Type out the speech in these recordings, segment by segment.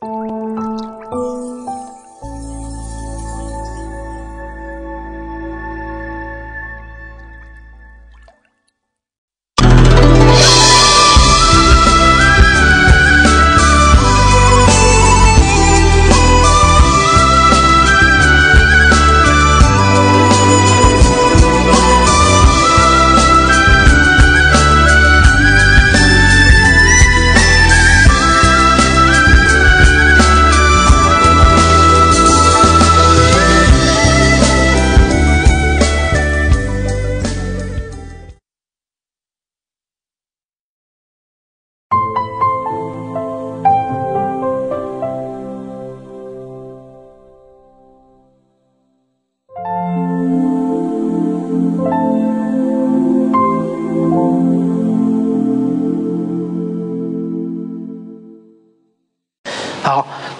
好，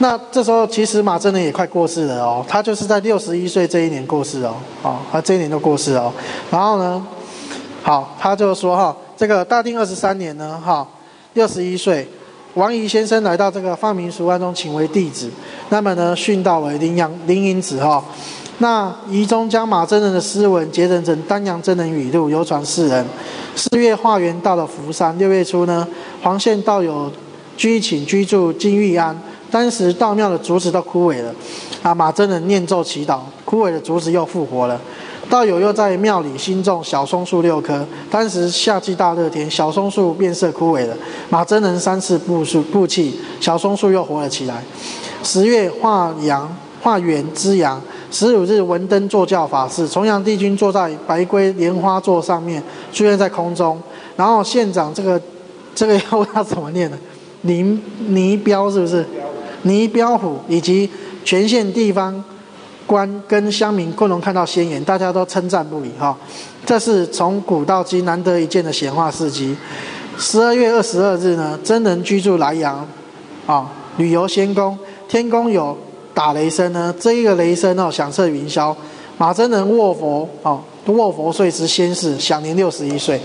那这时候其实马真人也快过世了哦，他就是在六十一岁这一年过世哦，哦，他这一年就过世哦。然后呢，好，他就说哈，这个大定二十三年呢，哈，六十一岁，王仪先生来到这个放明俗案中，请为弟子，那么呢，训道为林阳林隐子哈。那仪中将马真人的诗文结成成丹阳真人语录，流传世人。四月化缘到了福山，六月初呢，黄县道友居请居住金玉庵。当时道庙的竹子都枯萎了，啊，马真人念咒祈祷，枯萎的竹子又复活了。道友又在庙里新种小松树六棵，当时夏季大热天，小松树变色枯萎了。马真人三次布树布气，小松树又活了起来。十月化阳化元之阳，十五日文灯坐教法事，重阳帝君坐在白龟莲花座上面，出现在空中。然后县长这个这个 要怎么念呢？泥泥标是不是？倪彪虎以及全县地方官跟乡民共同看到仙言，大家都称赞不已哈。这是从古到今难得一见的显化事迹。十二月二十二日呢，真人居住莱阳，啊，旅游仙宫，天宫有打雷声呢，这一个雷声哦，响彻云霄。马真人卧佛，啊，卧佛岁时仙逝，享年六十一岁，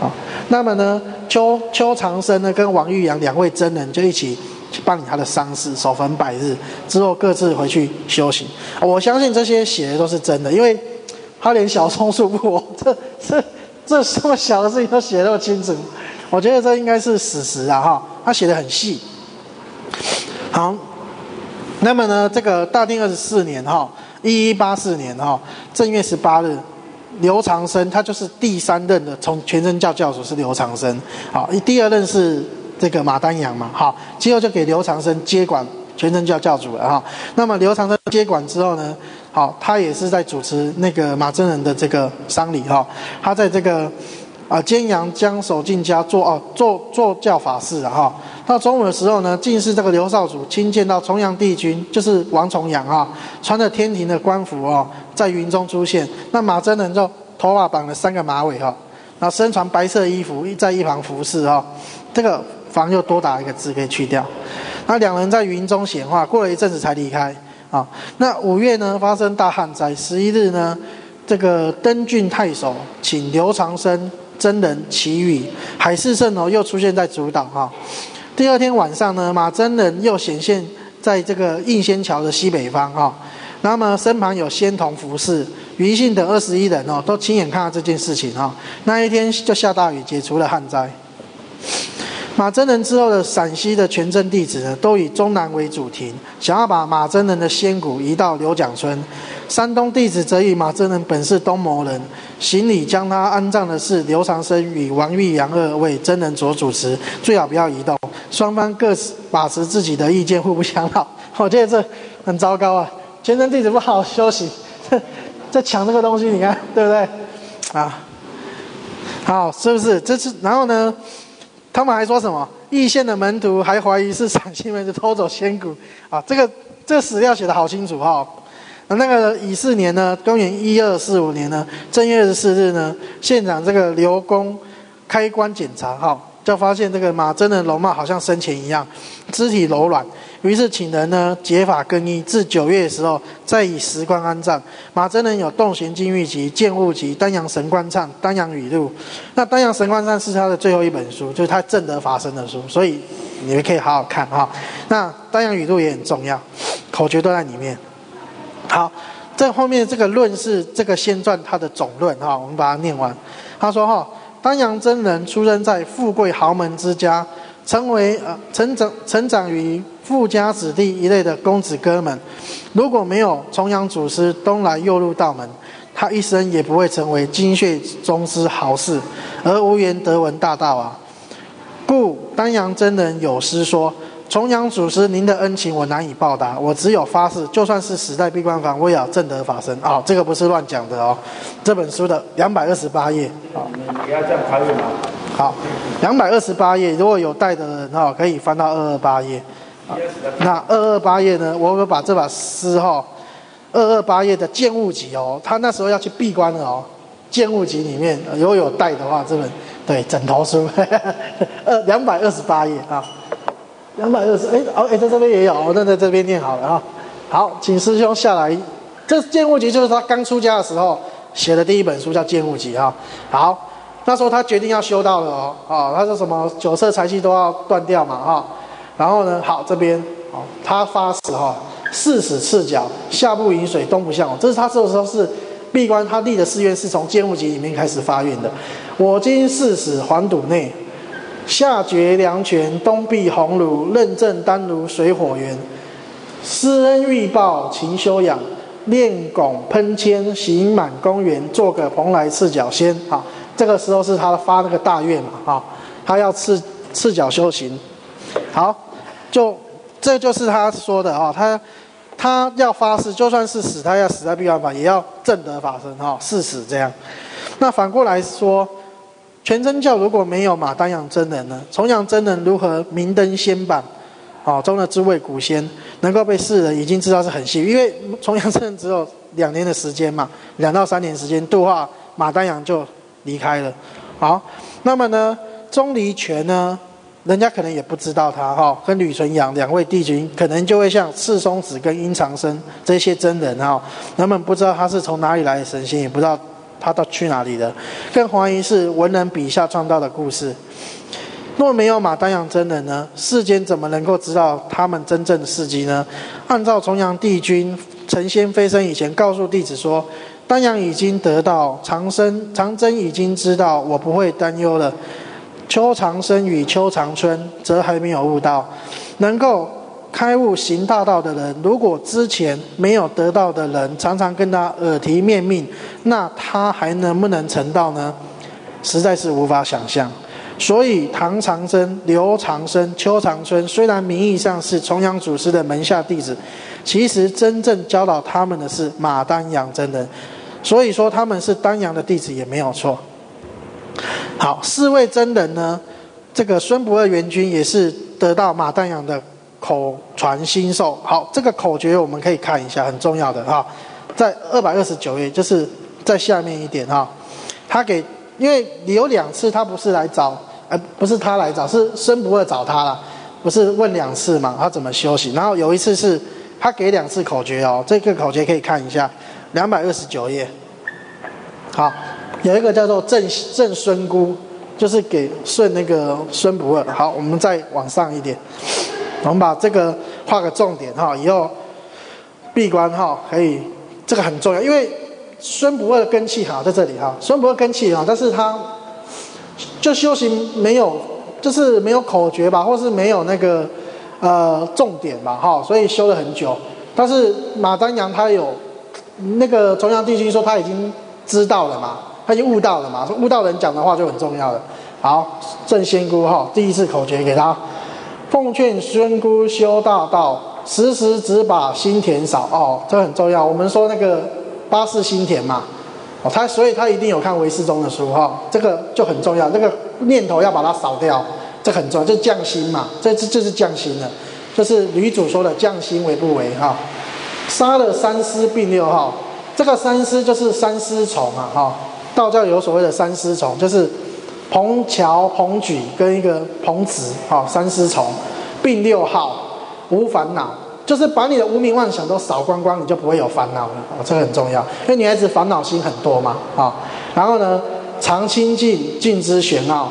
啊。那么呢，邱邱长生呢，跟王玉阳两位真人就一起。去办理他的丧事，守坟百日之后，各自回去修行。我相信这些写的都是真的，因为他连小松树不，这这这这么小的事情都写那么清楚，我觉得这应该是史实啊！哈，他写的很细。好，那么呢，这个大定二十四年哈，一一八四年哈，正月十八日，刘长生他就是第三任的从全真教教主是刘长生，好，第二任是。这个马丹阳嘛，好，之后就给刘长生接管全真教教主了哈。那么刘长生接管之后呢，好，他也是在主持那个马真人的这个丧礼哈。他在这个啊监阳江守敬家做哦做做教法事哈。到中午的时候呢，竟是这个刘少主亲见到重阳帝君，就是王重阳啊，穿着天庭的官服哦，在云中出现。那马真人就头发绑了三个马尾哈，然后身穿白色衣服在一旁服侍哈，这个。房又多打一个字可以去掉，那两人在云中显化，过了一阵子才离开啊。那五月呢发生大旱灾，十一日呢，这个登郡太守请刘长生真人祈雨，海市蜃楼又出现在主岛哈。第二天晚上呢，马真人又显现在这个应仙桥的西北方哈。那么身旁有仙童服侍，余信等二十一人哦，都亲眼看到这件事情哈。那一天就下大雨，解除了旱灾。马真人之后的陕西的全真弟子呢，都以中南为主题，想要把马真人的仙骨移到刘蒋村。山东弟子则以马真人本是东牟人，行礼将他安葬的是刘长生与王玉阳二位真人所主持，最好不要移动。双方各把持自己的意见，互不相扰。我觉得这很糟糕啊！全真弟子不好好休息，在抢这个东西，你看对不对？啊，好，是不是？这是然后呢？他们还说什么？义县的门徒还怀疑是陕西门子偷走仙骨啊！这个这个史料写的好清楚哈。那那个乙巳年呢，公元一二四五年呢，正月二十四日呢，县长这个刘公开棺检查哈。就发现这个马真的容貌好像生前一样，肢体柔软，于是请人呢解法更衣，至九月的时候再以石棺安葬。马真人有洞玄金玉集、剑物集、丹阳神观唱、丹阳语录。那丹阳神观唱是他的最后一本书，就是他正德法身的书，所以你们可以好好看哈。那丹阳语录也很重要，口诀都在里面。好，这后面这个论是这个仙传它的总论哈，我们把它念完。他说哈，丹阳真人出生在富贵豪门之家，成为呃成长成长于富家子弟一类的公子哥们。如果没有重阳祖师东来右入道门，他一生也不会成为精血宗师豪士，而无缘得闻大道啊。故丹阳真人有诗说。重阳祖师，您的恩情我难以报答，我只有发誓，就算是死在闭关房，我也要正得法身。哦，这个不是乱讲的哦，这本书的两百二十八页。好，你要这样翻阅吗？好，两百二十八页，如果有带的人哈，可以翻到二二八页。那二二八页呢？我们把这把诗哈，二二八页的剑物集哦，他那时候要去闭关了哦，剑物集里面如果有带的话，这本对枕头书，二两百二十八页啊。两百二十，哎，哦，哎，在这边也有，那在这边念好了哈。好，请师兄下来。这《剑物集》就是他刚出家的时候写的第一本书，叫《剑物集》哈。好，那时候他决定要修道了哦，哦，他说什么酒色财气都要断掉嘛哈。然后呢，好，这边哦，他发誓哈，誓死赤脚，下不饮水，东不向我。这是他这个时候是闭关，他立的誓愿是从《剑物集》里面开始发愿的。我今誓死还堵内。下绝良泉，东避鸿儒，任正丹炉水火源。施恩欲报勤修养，练功喷铅行满公园，做个蓬莱赤脚仙。好，这个时候是他发那个大愿嘛，哈，他要赤赤脚修行。好，就这就是他说的啊，他他要发誓，就算是死，他要死在必要法，也要正得法身哈，誓死这样。那反过来说。全真教如果没有马丹阳真人呢？重阳真人如何明灯仙版？哦，中的诸位古仙能够被世人已经知道是很幸运，因为重阳真人只有两年的时间嘛，两到三年时间度化马丹阳就离开了。好，那么呢，钟离权呢，人家可能也不知道他哈，跟吕纯阳两位帝君可能就会像赤松子跟殷长生这些真人哈，他们不知道他是从哪里来的神仙，也不知道。他到去哪里了？更怀疑是文人笔下创造的故事。若没有马丹阳真人呢？世间怎么能够知道他们真正的事迹呢？按照重阳帝君成仙飞升以前告诉弟子说，丹阳已经得到长生，长征已经知道我不会担忧了。秋长生与秋长春则还没有悟到，能够。开悟行大道的人，如果之前没有得到的人常常跟他耳提面命，那他还能不能成道呢？实在是无法想象。所以唐长生、刘长生、邱长春虽然名义上是重阳祖师的门下弟子，其实真正教导他们的是马丹阳真人。所以说他们是丹阳的弟子也没有错。好，四位真人呢？这个孙不二元君也是得到马丹阳的。口传心授，好，这个口诀我们可以看一下，很重要的哈，在二百二十九页，就是在下面一点哈。他给，因为你有两次，他不是来找，呃，不是他来找，是孙不二找他了，不是问两次嘛？他怎么休息？然后有一次是他给两次口诀哦，这个口诀可以看一下，两百二十九页。好，有一个叫做正正孙姑，就是给顺那个孙不二。好，我们再往上一点。我们把这个画个重点哈，以后闭关哈可以，这个很重要，因为孙不二的根气好在这里哈，孙不二根气好，但是他就修行没有，就是没有口诀吧，或是没有那个呃重点吧哈，所以修了很久。但是马丹阳他有那个重阳帝君说他已经知道了嘛，他已经悟到了嘛，说悟道人讲的话就很重要了。好，正仙姑哈，第一次口诀给他。奉劝仙姑修大道，时时只把心田扫。哦，这很重要。我们说那个八世心田嘛，哦，他所以他一定有看唯世宗的书哈，这个就很重要。这个念头要把它扫掉，这很重要，就降心嘛。这这就是降心了，就是女主说的降心为不为哈。杀了三尸并六号，这个三尸就是三尸虫啊哈。道教有所谓的三尸虫，就是。彭桥、彭举跟一个彭子，好三尸虫，并六号，无烦恼，就是把你的无名妄想都扫光光，你就不会有烦恼了。哦，这个很重要，因为女孩子烦恼心很多嘛，啊，然后呢，常清净，静之玄奥，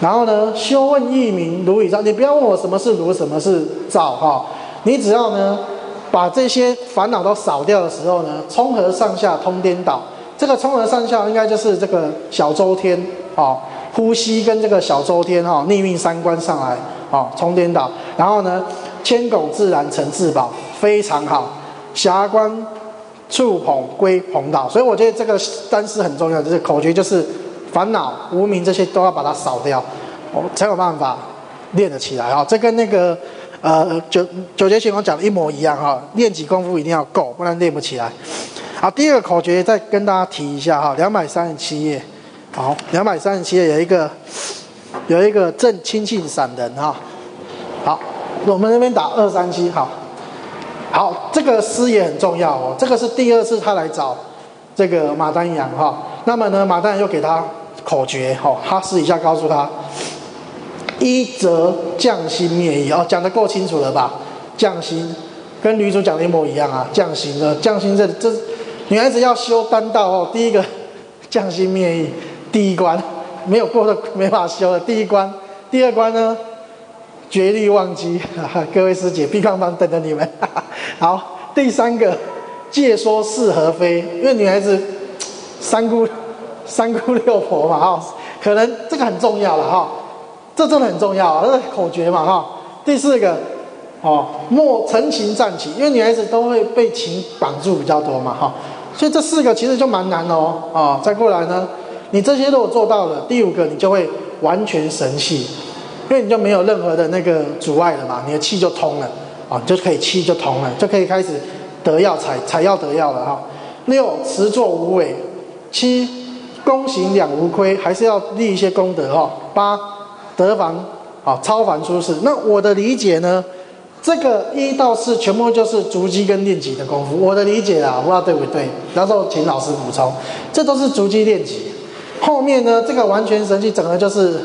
然后呢，修问义民如以照，你不要问我什么是如，什么是照哈，你只要呢把这些烦恼都扫掉的时候呢，冲和上下通颠倒。这个冲和上下应该就是这个小周天啊，呼吸跟这个小周天哈，逆运三观上来啊，冲颠倒。然后呢，千狗自然成至宝，非常好。霞光触捧归捧岛，所以我觉得这个单词很重要，就是口诀就是烦恼、无名这些都要把它扫掉，哦，才有办法练得起来哈。这跟那个呃九九节玄空讲的一模一样哈，练级功夫一定要够，不然练不起来。好，第二个口诀再跟大家提一下哈，两百三十七页，好，两百三十七页有一个有一个正清净散人哈，好，我们那边打二三七，好，好，这个诗也很重要哦，这个是第二次他来找这个马丹阳哈，那么呢，马丹阳又给他口诀哈，他私底下告诉他，一则降心灭意哦，讲得够清楚了吧？降心跟女主讲的一模一样啊，降心的降心这这。女孩子要修丹道哦，第一个 降心灭意，第一关没有过的没法修了。第一关，第二关呢，绝力忘机。各位师姐，闭框房等着你们。好，第三个，借说是和非？因为女孩子 三姑三姑六婆嘛，哈，可能这个很重要了哈，这真的很重要，这是口诀嘛，哈。第四个，哦，莫陈情暂起，因为女孩子都会被情绑住比较多嘛，哈。所以这四个其实就蛮难哦，啊，再过来呢，你这些如果做到了，第五个你就会完全神气，因为你就没有任何的那个阻碍了嘛，你的气就通了，啊，就可以气就通了，就可以开始得药采采药得药了哈。六持坐无为，七功行两无亏，还是要立一些功德哈。八得防啊，超凡出世。那我的理解呢？这个一到四全部就是逐级跟练级的功夫，我的理解啊，不知道对不对？到时候请老师补充。这都是逐级练级，后面呢，这个完全神器整个就是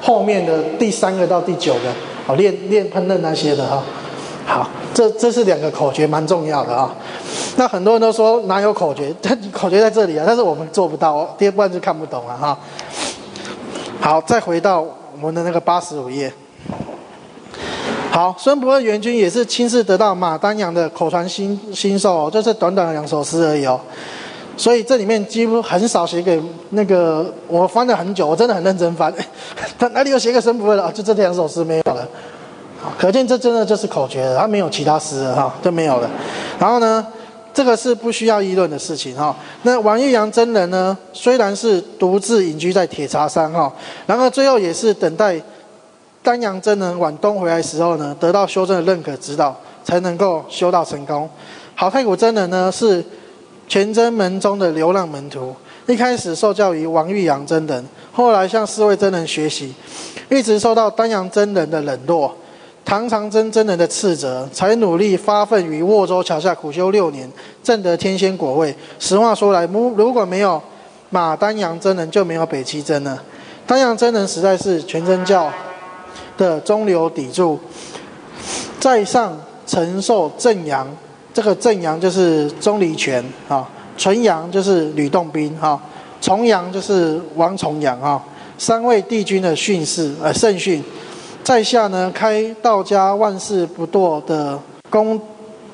后面的第三个到第九个，哦，练练烹饪那些的哈。好，这这是两个口诀，蛮重要的啊。那很多人都说哪有口诀？口诀在这里啊，但是我们做不到，第二关就看不懂了哈。好，再回到我们的那个八十五页。好，孙不二元君也是亲自得到马丹阳的口传心心授，哦就是短短的两首诗而已哦。所以这里面几乎很少写给那个，我翻了很久，我真的很认真翻。他哪里有写给孙不二的啊？就这两首诗没有了。可见这真的就是口诀了，他没有其他诗了哈，就没有了。然后呢，这个是不需要议论的事情哈。那王玉阳真人呢，虽然是独自隐居在铁茶山哈，然后最后也是等待。丹阳真人往东回来时候呢，得到修真的认可指导，才能够修道成功。好太古真人呢是全真门中的流浪门徒，一开始受教于王玉阳真人，后来向四位真人学习，一直受到丹阳真人的冷落、唐长真真人的斥责，才努力发奋于沃州桥下苦修六年，证得天仙果位。实话说来，如如果没有马丹阳真人，就没有北七真了。丹阳真人实在是全真教。的中流砥柱，在上承受正阳，这个正阳就是钟离权啊，纯阳就是吕洞宾哈，重阳就是王重阳啊，三位帝君的训示呃圣训，在下呢开道家万事不堕的功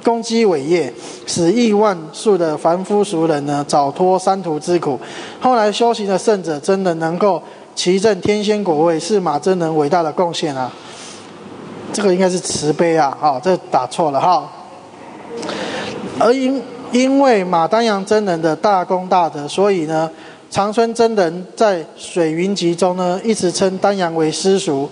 功绩伟业，使亿万数的凡夫俗人呢早脱三途之苦，后来修行的圣者真的能够。其正天仙果位是马真人伟大的贡献啊，这个应该是慈悲啊，哈，这打错了哈。而因因为马丹阳真人的大功大德，所以呢，长春真人在水云集中呢，一直称丹阳为师叔，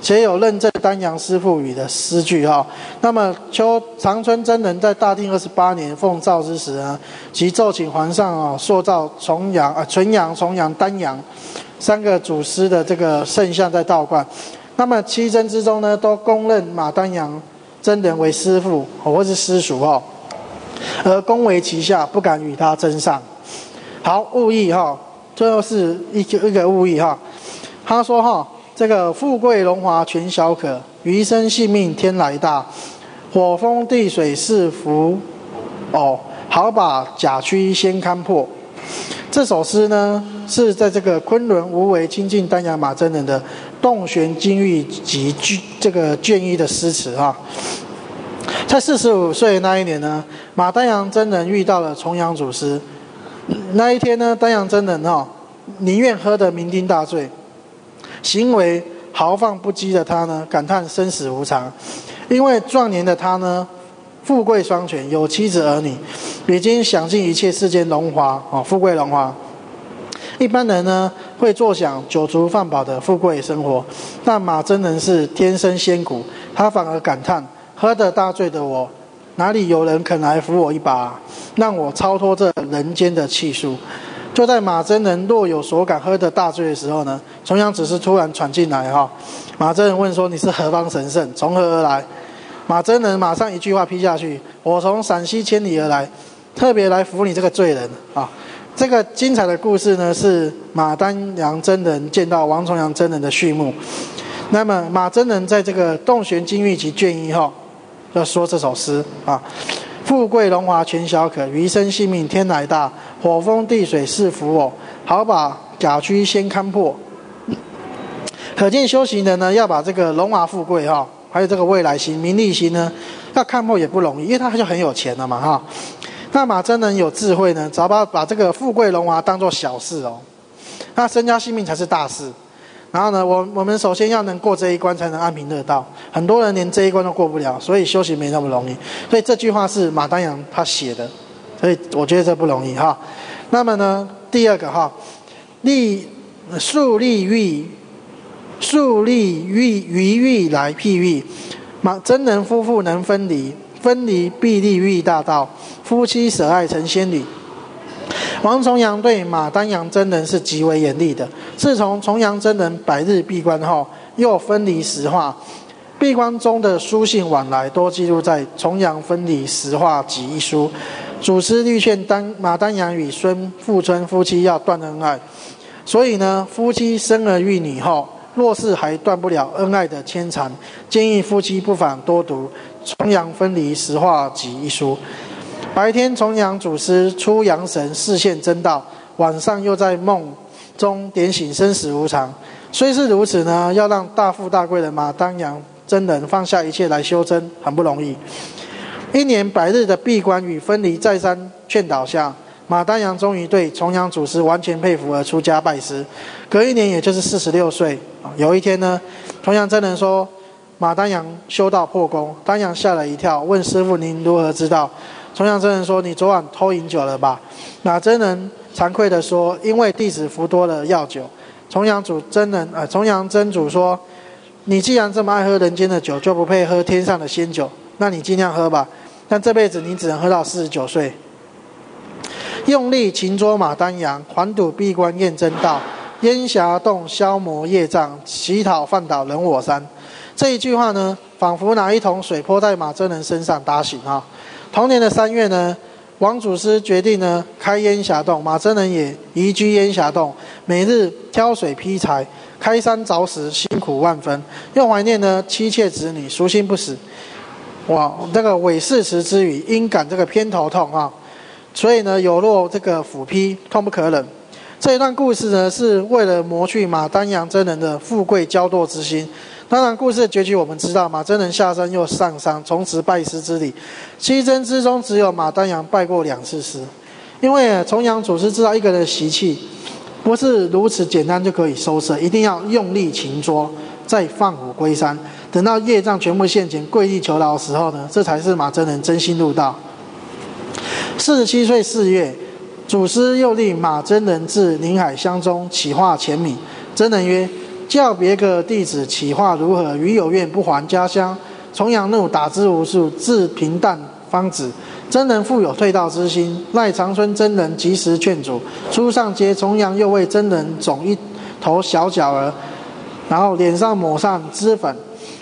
且有认证丹阳师父语的诗句哈。那么秋长春真人在大定二十八年奉诏之时呢，即奏请皇上啊，塑造重阳啊，纯阳、重阳、丹阳。三个祖师的这个圣像在道观，那么七真之中呢，都公认马丹阳真人为师父或是师叔哦，而恭为其下，不敢与他争上。好，悟意哈，最后是一个一个悟意哈。他说哈，这个富贵荣华全小可，余生性命天来大，火风地水是福哦，好把甲躯先看破。这首诗呢，是在这个昆仑无为清净丹阳马真人的《洞玄金玉及卷这个卷一的诗词哈。在四十五岁那一年呢，马丹阳真人遇到了重阳祖师。那一天呢，丹阳真人哈宁愿喝得酩酊大醉，行为豪放不羁的他呢，感叹生死无常。因为壮年的他呢，富贵双全，有妻子儿女，已经享尽一切世间荣华哦，富贵荣华。一般人呢会坐享酒足饭饱的富贵生活，但马真人是天生仙骨，他反而感叹。喝得大醉的我，哪里有人肯来扶我一把，让我超脱这人间的气数？就在马真人若有所感、喝得大醉的时候呢，重阳只是突然闯进来哈。马真人问说：“你是何方神圣？从何而来？”马真人马上一句话批下去：“我从陕西千里而来，特别来扶你这个罪人啊！”这个精彩的故事呢，是马丹阳真人见到王重阳真人的序幕。那么马真人在这个《洞玄金玉集》卷一号。要说这首诗啊，富贵荣华全小可，余生性命天乃大，火风地水是福我，好把甲躯先看破。可见修行人呢，要把这个荣华富贵哈，还有这个未来心、名利心呢，要看破也不容易，因为他就很有钱了嘛哈。那马真人有智慧呢，只要把把这个富贵荣华当做小事哦，那身家性命才是大事。然后呢，我我们首先要能过这一关，才能安贫乐道。很多人连这一关都过不了，所以修行没那么容易。所以这句话是马丹阳他写的，所以我觉得这不容易哈。那么呢，第二个哈，立树立欲，树立欲于欲来譬喻，马真人夫妇能分离，分离必立欲大道，夫妻舍爱成仙女。王重阳对马丹阳真人是极为严厉的。自从重阳真人百日闭关后，又分离石化。闭关中的书信往来都记录在《重阳分离石化集》一书。祖师律劝丹马丹阳与孙富春夫妻要断恩爱，所以呢，夫妻生儿育女后，若是还断不了恩爱的牵缠，建议夫妻不妨多读《重阳分离实话集》一书。白天重阳祖师出阳神视现真道，晚上又在梦中点醒生死无常。虽是如此呢，要让大富大贵的马丹阳真人放下一切来修真，很不容易。一年百日的闭关与分离再三劝导下，马丹阳终于对重阳祖师完全佩服而出家拜师。隔一年，也就是四十六岁有一天呢，重阳真人说马丹阳修道破功，丹阳吓了一跳，问师傅：“您如何知道？”重阳真人说：“你昨晚偷饮酒了吧？”那真人惭愧地说：“因为弟子服多了药酒。”重阳祖真人啊，重阳真主说：“你既然这么爱喝人间的酒，就不配喝天上的仙酒。那你尽量喝吧，但这辈子你只能喝到四十九岁。”用力擒捉马丹阳，还堵闭关验真道，烟霞洞消磨业障，乞讨饭岛人我山。这一句话呢，仿佛拿一桶水泼在马真人身上打醒啊。同年的三月呢，王祖师决定呢开烟霞洞，马真人也移居烟霞洞，每日挑水劈柴，开山凿石，辛苦万分。又怀念呢妻妾子女，孰心不死？哇，这个韦世慈之语，因感这个偏头痛啊，所以呢有若这个斧劈，痛不可忍。这一段故事呢，是为了磨去马丹阳真人的富贵骄惰之心。当然，故事的结局我们知道，马真人下山又上山，从此拜师之礼。七真之中，只有马丹阳拜过两次师。因为重阳祖师知道一个人的习气不是如此简单就可以收摄，一定要用力擒捉，再放虎归山。等到业障全部现前，跪地求饶的时候呢，这才是马真人真心入道。四十七岁四月，祖师又令马真人至宁海乡中启化前米。真人曰。教别个弟子起话如何？余有怨不还家乡。重阳怒，打之无数，至平淡方止。真人复有退道之心，赖长春真人及时劝阻。初上街，重阳又为真人种一头小角儿，然后脸上抹上脂粉。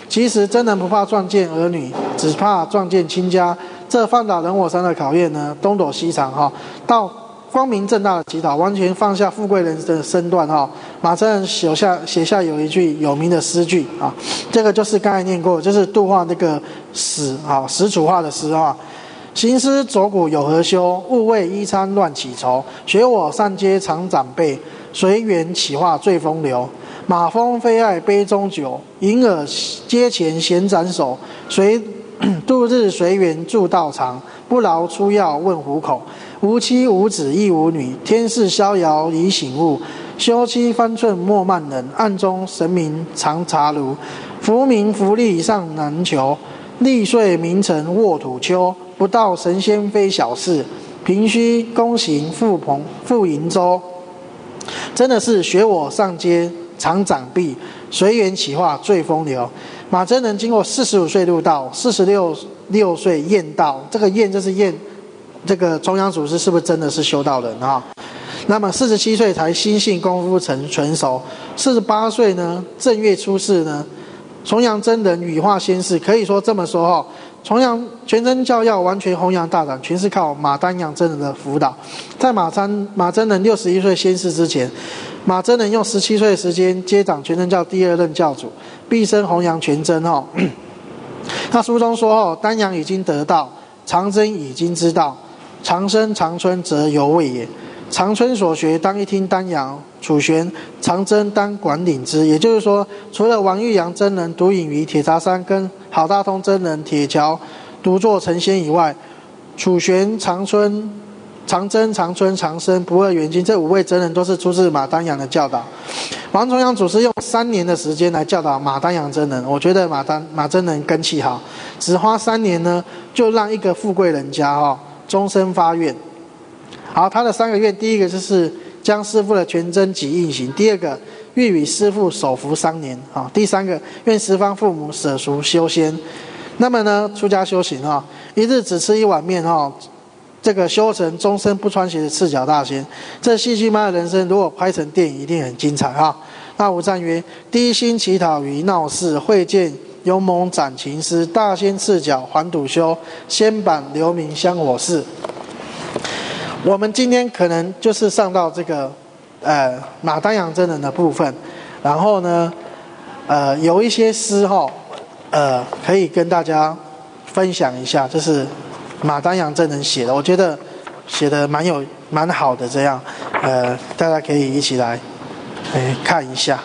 其实真人不怕撞见儿女，只怕撞见亲家。这放倒人我山的考验呢，东躲西藏哈，到。光明正大的祈祷，完全放下富贵人的身段哈。马真人写下写下有一句有名的诗句啊，这个就是刚才念过，就是度化那个死啊史楚化的诗啊。行尸走骨有何休？勿为衣餐乱起愁。学我上街常长辈，随缘起化最风流。马蜂飞爱杯中酒，银耳阶前闲展手。随度日随缘住道场，不劳出药问虎口。无妻无子亦无女，天事逍遥已醒悟。休妻方寸莫慢人，暗中神明常查炉。福名福利尚难求，利岁名成卧土丘。不到神仙非小事，平虚躬行赴鹏赴瀛洲。真的是学我上街常掌臂，随缘起化最风流。马真人经过四十五岁入道，四十六六岁验道。这个验就是验这个中央祖师是不是真的是修道人啊？那么四十七岁才心性功夫成纯熟，四十八岁呢正月初四呢，重阳真人羽化仙逝，可以说这么说哈。重阳全真教要完全弘扬大展，全是靠马丹阳真人的辅导。在马三马真人六十一岁仙逝之前，马真人用十七岁的时间接掌全真教第二任教主，毕生弘扬全真哦。那书中说哦，丹阳已经得道，长真已经知道，长生长春则犹未也。长春所学当一听丹阳，楚玄长真当管领之。也就是说，除了王玉阳真人独隐于铁茶山，跟郝大通真人铁桥独坐成仙以外，楚玄长春、长真、长春、长生不二元君这五位真人都是出自马丹阳的教导。王重阳祖师用三年的时间来教导马丹阳真人，我觉得马丹马真人根气好，只花三年呢，就让一个富贵人家哈终身发愿。好，他的三个愿，第一个就是将师父的全真己印行；第二个愿与师父手服三年；啊，第三个愿十方父母舍俗修仙。那么呢，出家修行啊，一日只吃一碗面哈，这个修成终身不穿鞋的赤脚大仙。这戏剧般的人生，如果拍成电影，一定很精彩哈。那吴赞曰：低心乞讨于闹市，会见勇猛斩情师，大仙赤脚还赌修，仙板留名香火寺。我们今天可能就是上到这个，呃，马丹阳真人的部分，然后呢，呃，有一些诗哈，呃，可以跟大家分享一下，就是马丹阳真人写的，我觉得写的蛮有蛮好的，这样，呃，大家可以一起来，哎，看一下。